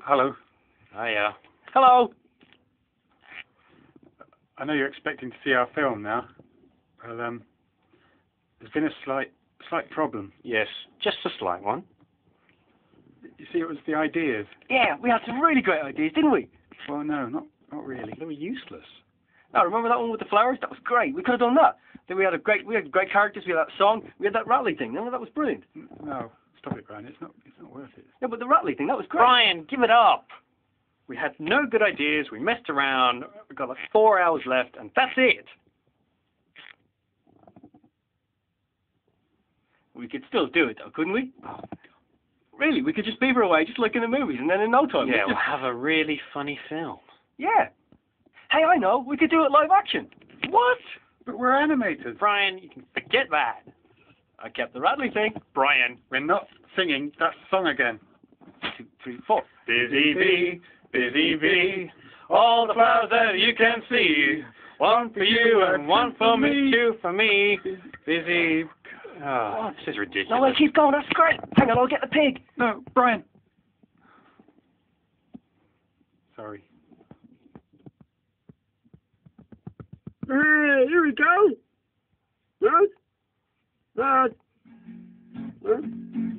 hello. Hiya. Hello. I know you're expecting to see our film now. Well, um, there's been a slight, slight problem. Yes, just a slight one. You see, it was the ideas. Yeah, we had some really great ideas, didn't we? Well, no, not, not really. They were useless. No, remember that one with the flowers? That was great. We could have done that. Then we had a great, we had great characters. We had that song. We had that Rattly thing. Remember that was brilliant. No, stop it, Brian. It's not, it's not worth it. Yeah, but the Rutley thing that was great. Brian, give it up. We had no good ideas. We messed around. We got like four hours left, and that's it. We could still do it though, couldn't we? Really, we could just beaver away, just like in the movies, and then in no time. Yeah, we'd we'll just- have a really funny film. yeah. Hey, I know. We could do it live action. What? But we're animators. Brian, you can forget that. I kept the Rattly thing. Brian, we're not singing that song again. Two, three, four. Busy bee, busy bee, all the flowers that you can see. One for you and one for me, two for me. Busy. Oh, this is ridiculous. No, wait, keep going. That's great. Hang on, I'll get the pig. No, Brian. Sorry. Hey, here we go. Good. Good. Zoom,